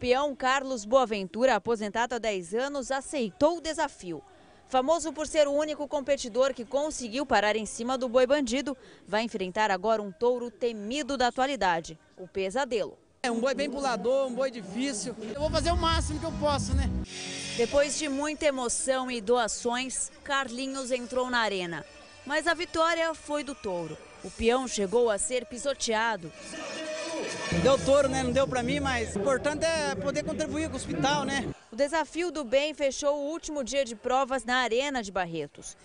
peão Carlos Boaventura, aposentado há 10 anos, aceitou o desafio. Famoso por ser o único competidor que conseguiu parar em cima do boi bandido, vai enfrentar agora um touro temido da atualidade, o pesadelo. É um boi bem pulador, um boi difícil. Eu vou fazer o máximo que eu posso, né? Depois de muita emoção e doações, Carlinhos entrou na arena. Mas a vitória foi do touro. O peão chegou a ser pisoteado. Deu touro, né? Não deu pra mim, mas o importante é poder contribuir com o hospital, né? O desafio do bem fechou o último dia de provas na Arena de Barretos.